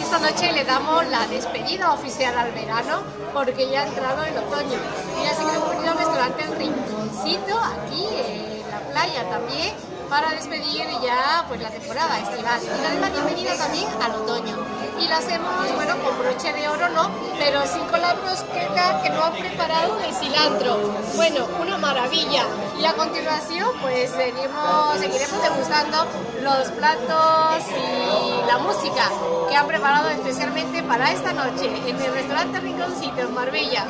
Esta noche le damos la despedida oficial al verano porque ya ha entrado el otoño. Y así que hemos venido al restaurante El Rinconcito, aquí en la playa también, para despedir ya pues la temporada estival. Y darle la bienvenida también al otoño. Y lo hacemos, bueno, con broche de oro no, pero sí con la brosqueta que nos han preparado de cilantro. Bueno, una maravilla. Y a continuación, pues seguimos, seguiremos degustando los platos y que han preparado especialmente para esta noche en el restaurante Rinconcito en Marbella.